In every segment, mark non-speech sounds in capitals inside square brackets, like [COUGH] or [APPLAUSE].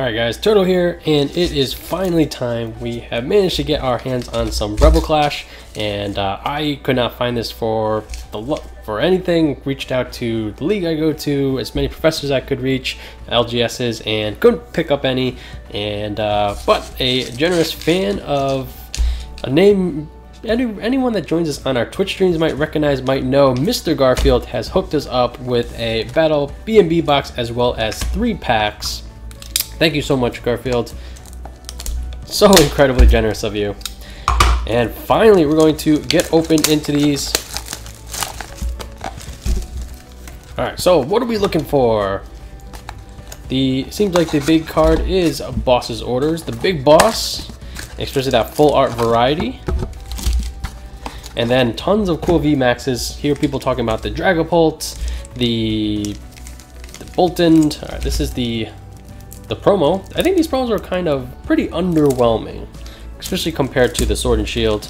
Alright guys, Turtle here, and it is finally time. We have managed to get our hands on some Rebel Clash, and uh, I could not find this for the for anything. Reached out to the league I go to, as many professors I could reach, LGSs, and couldn't pick up any. And uh, But a generous fan of a name any, anyone that joins us on our Twitch streams might recognize, might know, Mr. Garfield has hooked us up with a Battle B&B box as well as three packs Thank you so much, Garfield. So [LAUGHS] incredibly generous of you. And finally, we're going to get open into these. Alright, so what are we looking for? The Seems like the big card is a Boss's Orders. The big boss, especially that full art variety. And then tons of cool VMAXs. Here people talking about the Dragapult, the, the Boltund. Alright, this is the the promo, I think these promos are kind of pretty underwhelming, especially compared to the Sword and Shield.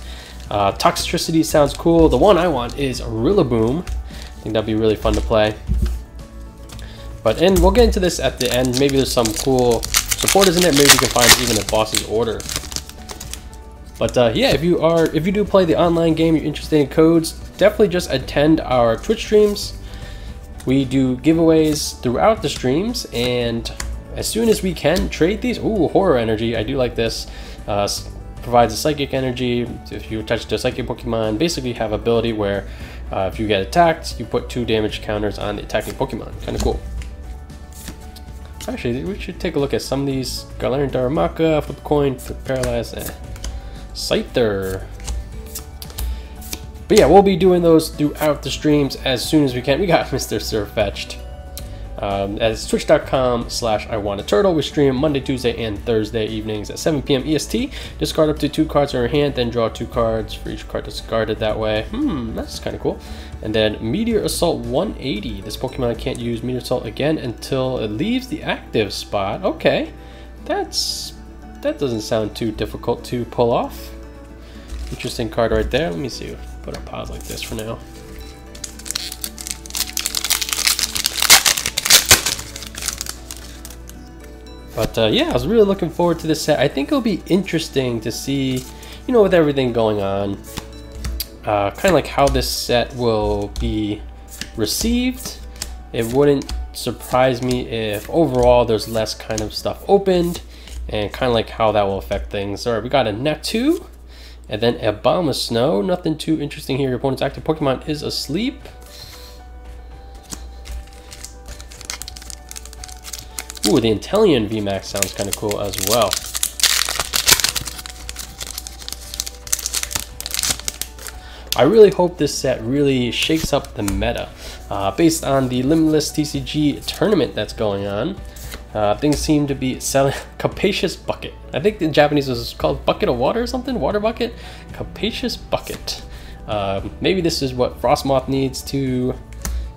Uh, Toxtricity sounds cool. The one I want is Rillaboom. I think that'd be really fun to play. But and we'll get into this at the end. Maybe there's some cool supporters in there. Maybe we can find even a boss's order. But uh, yeah, if you are if you do play the online game, you're interested in codes, definitely just attend our Twitch streams. We do giveaways throughout the streams, and as soon as we can trade these. Ooh, horror energy. I do like this. Uh, provides a psychic energy. If you attach to a psychic Pokemon, basically have ability where uh, if you get attacked, you put two damage counters on the attacking Pokemon. Kind of cool. Actually, we should take a look at some of these. Galarian Darumaka, Flip Coin, Flip Paralyze, eh. Scyther. But yeah, we'll be doing those throughout the streams as soon as we can. We got [LAUGHS] Mr. Sirfetch'd. Um, as twitch.com slash I want a turtle. We stream Monday, Tuesday, and Thursday evenings at 7 p.m. EST. Discard up to two cards in your hand, then draw two cards for each card discarded that way. Hmm, that's kind of cool. And then Meteor Assault 180. This Pokemon can't use Meteor Assault again until it leaves the active spot. Okay, that's that doesn't sound too difficult to pull off. Interesting card right there. Let me see. Put a pause like this for now. But uh, yeah, I was really looking forward to this set. I think it'll be interesting to see, you know, with everything going on, uh, kind of like how this set will be received. It wouldn't surprise me if overall there's less kind of stuff opened and kind of like how that will affect things. All right, we got a Natu and then a Abomasnow. Nothing too interesting here. Your opponent's active Pokemon is asleep. Ooh, the Inteleon VMAX sounds kind of cool as well. I really hope this set really shakes up the meta. Uh, based on the Limitless TCG tournament that's going on, uh, things seem to be selling [LAUGHS] Capacious Bucket. I think in Japanese was called Bucket of Water or something? Water Bucket? Capacious Bucket. Um, maybe this is what Frosmoth needs to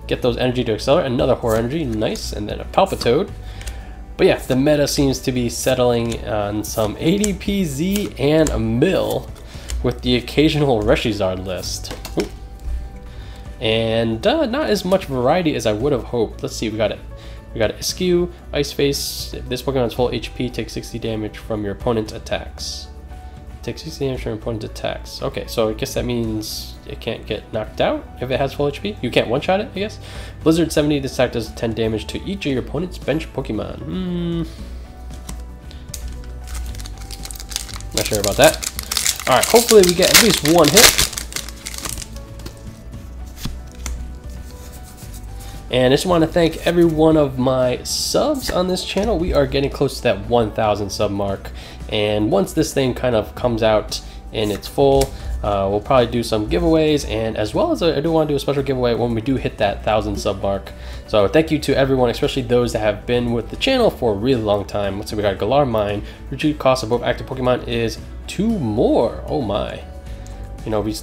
get those energy to accelerate. Another Horror Energy, nice. And then a Palpitoad. But yeah, the meta seems to be settling on some ADPZ and a mill with the occasional Reshizard list. Ooh. And uh, not as much variety as I would have hoped. Let's see, we got it. We got Eiscue, Ice Face. This Pokemon's full HP, takes 60 damage from your opponent's attacks. Takes 60 damage from opponent's attacks. Okay, so I guess that means it can't get knocked out if it has full HP. You can't one-shot it, I guess. Blizzard 70, this attack does 10 damage to each of your opponent's bench Pokemon. Hmm. Not sure about that. Alright, hopefully we get at least one hit. And I just want to thank every one of my subs on this channel. We are getting close to that 1,000 sub mark. And once this thing kind of comes out in its full, uh, we'll probably do some giveaways and as well as I do want to do a special giveaway when we do hit that thousand sub mark. So thank you to everyone, especially those that have been with the channel for a really long time. Let's see, we got Galar Mine. Retreat cost of both active Pokemon is two more. Oh my. You know, we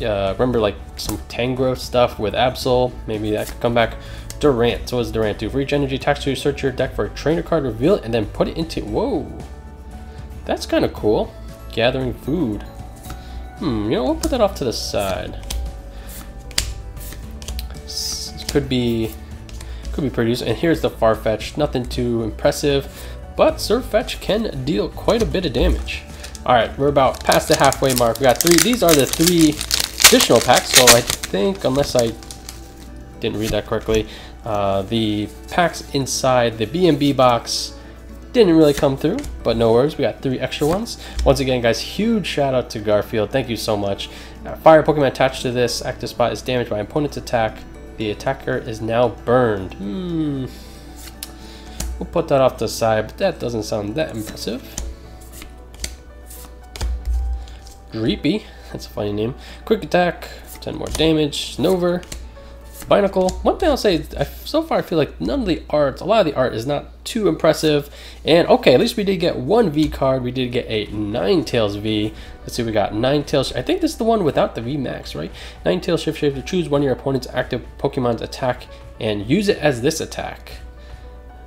uh, remember like some Tangrowth stuff with Absol. Maybe that could come back. Durant. So what does Durant do? For each energy attached to search your deck for a trainer card, reveal it, and then put it into. Whoa. That's kind of cool. Gathering food. Hmm, you know, we'll put that off to the side. This could be could be pretty useful. And here's the Farfetch'd. Nothing too impressive. but Sirfetch'd can deal quite a bit of damage. Alright, we're about past the halfway mark. We got three. These are the three additional packs, so I think, unless I didn't read that correctly, uh, the packs inside the B&B box didn't really come through, but no worries. We got three extra ones. Once again, guys, huge shout out to Garfield. Thank you so much. Uh, fire Pokemon attached to this active spot is damaged by opponent's attack. The attacker is now burned. Hmm. We'll put that off the side, but that doesn't sound that impressive. Dreepy, that's a funny name. Quick attack, 10 more damage. Snover, Binacle. One thing I'll say, I, so far I feel like none of the art, a lot of the art is not too impressive. And okay, at least we did get one V card. We did get a Ninetales V. Let's see, we got Ninetales. I think this is the one without the V Max, right? Ninetales Shift Shape to choose one of your opponent's active Pokemon's attack and use it as this attack.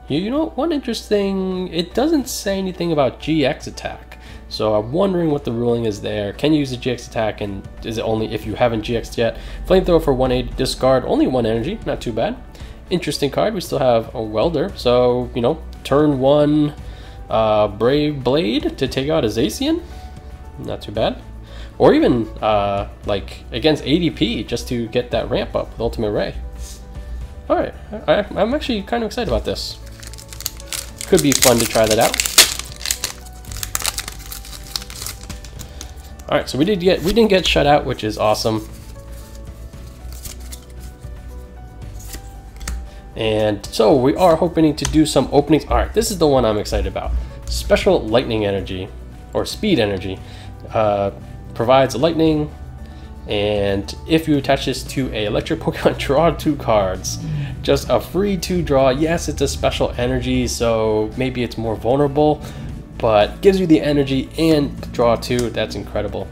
You, you know, one interesting, it doesn't say anything about GX attack. So I'm wondering what the ruling is there. Can you use a GX attack and is it only if you haven't GX'd yet? Flamethrower for 1 discard only 1 energy, not too bad. Interesting card, we still have a Welder, so, you know, turn 1 uh, Brave Blade to take out a Zacian, not too bad. Or even, uh, like, against ADP, just to get that ramp up with Ultimate Ray. Alright, I'm actually kind of excited about this. Could be fun to try that out. All right, so we did get we didn't get shut out, which is awesome. And so we are hoping to do some openings. All right, this is the one I'm excited about. Special lightning energy or speed energy uh, provides lightning, and if you attach this to a electric [LAUGHS] Pokemon, draw two cards. Just a free two draw. Yes, it's a special energy, so maybe it's more vulnerable, but gives you the energy and draw two. That's incredible.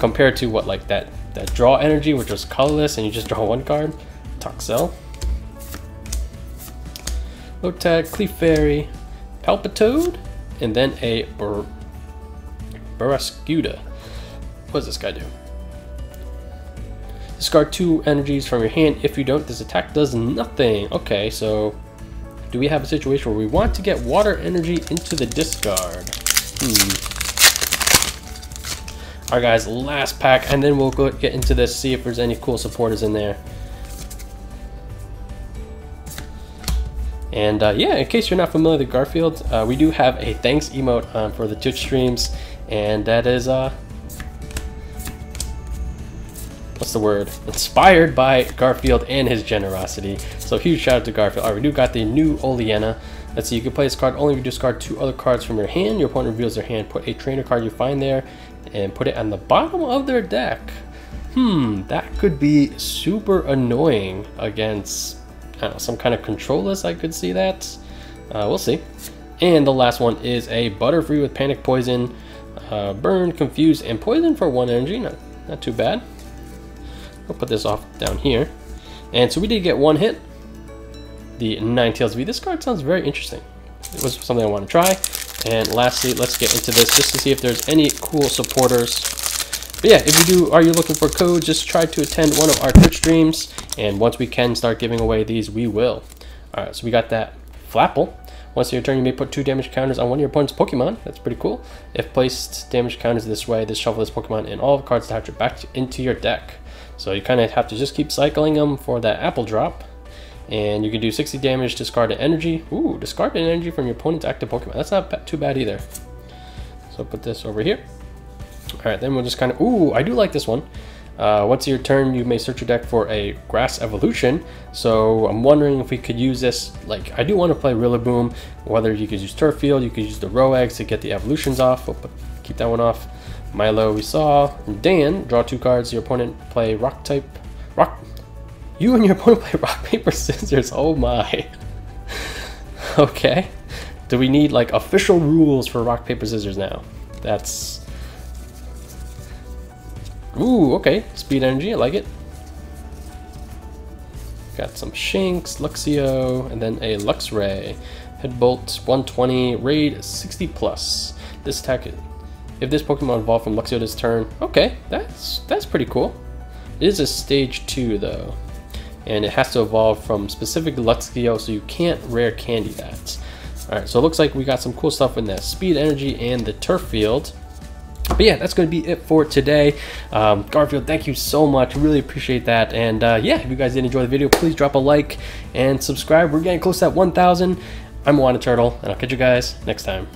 Compared to what like that that draw energy, which was colorless, and you just draw one card. Toxel, Lotad, Clefairy, Palpitoad, and then a Bur Barraskewda. What does this guy do? Discard two energies from your hand. If you don't, this attack does nothing. Okay, so do we have a situation where we want to get water energy into the discard? Hmm. Alright guys, last pack, and then we'll go get into this, see if there's any cool supporters in there. And uh, yeah, in case you're not familiar with Garfield, uh, we do have a thanks emote um, for the Twitch streams, and that is uh, what's the word? Inspired by Garfield and his generosity. So huge shout out to Garfield. Alright, we do got the new Oleana. Let's see, you can play this card only if you discard two other cards from your hand. Your opponent reveals their hand. Put a trainer card you find there and put it on the bottom of their deck. Hmm, that could be super annoying against know, some kind of controllers. I could see that. Uh, we'll see. And the last one is a Butterfree with Panic Poison. Uh, burn, Confuse, and Poison for one energy. Not, not too bad. I'll put this off down here. And so we did get one hit. The Ninetales V. This card sounds very interesting. It was something I want to try. And lastly, let's get into this just to see if there's any cool supporters. But yeah, if you do, are you looking for code, just try to attend one of our Twitch streams. And once we can start giving away these, we will. Alright, so we got that Flapple. Once your turn, you may put two damage counters on one of your opponent's Pokemon. That's pretty cool. If placed damage counters this way, this shuffle this Pokemon and all the cards attached back into your deck. So you kind of have to just keep cycling them for that apple drop. And you can do 60 damage, discard an energy. Ooh, discard an energy from your opponent's active Pokemon. That's not too bad either. So put this over here. Alright, then we'll just kind of... Ooh, I do like this one. Uh, once your turn, you may search your deck for a Grass Evolution. So I'm wondering if we could use this, like, I do want to play Rillaboom, whether you could use Turf Field, you could use the Roegs to get the evolutions off. We'll put, keep that one off. Milo we saw. Dan, draw two cards. Your opponent play rock type. Rock. You and your [LAUGHS] opponent play rock, paper, scissors. Oh my. [LAUGHS] okay. Do we need like official rules for rock, paper, scissors now? That's. Ooh, okay. Speed energy, I like it. Got some Shinx, Luxio, and then a Luxray. Headbolt 120, raid 60 plus. This attack if this Pokemon evolved from Luxio this turn, okay, that's that's pretty cool. It is a stage 2 though, and it has to evolve from specific Luxio, so you can't rare candy that. All right, so it looks like we got some cool stuff in that speed energy and the turf field. But yeah, that's going to be it for today. Um, Garfield, thank you so much. Really appreciate that. And uh, yeah, if you guys did enjoy the video, please drop a like and subscribe. We're getting close to that 1,000. I'm Moana Turtle, and I'll catch you guys next time.